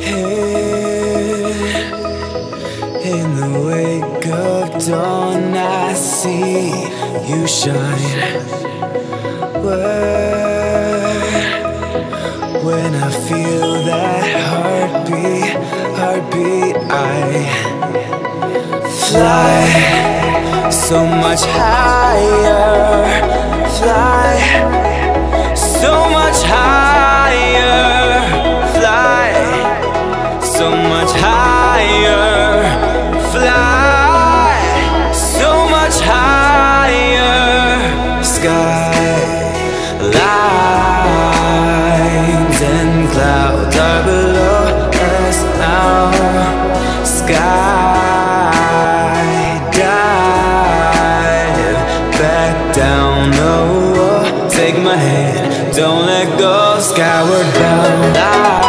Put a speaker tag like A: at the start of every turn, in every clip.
A: Here. In the wake of dawn, I see you shine. Where, when I feel that heartbeat, heartbeat, I fly so much higher, fly sky dive back down, oh, take my hand, don't let go, skyward bound. Skyward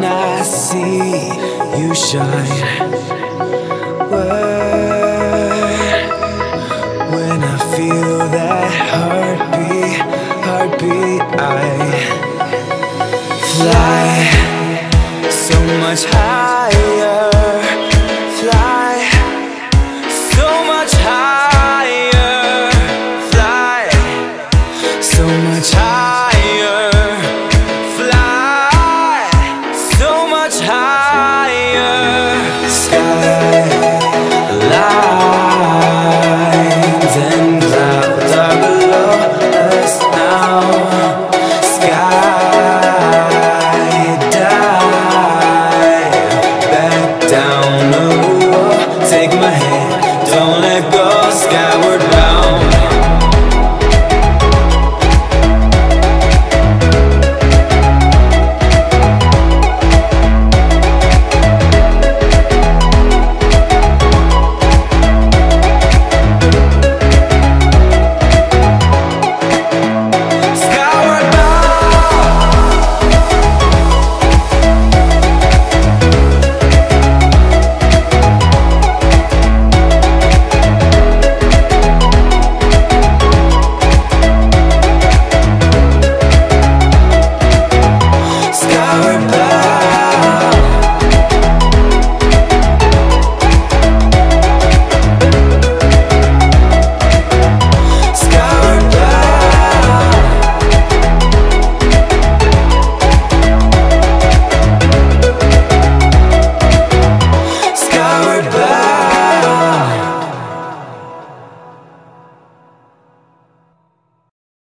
A: dawn, I see you shine. Where, when I feel that heartbeat, heartbeat, I fly so much higher,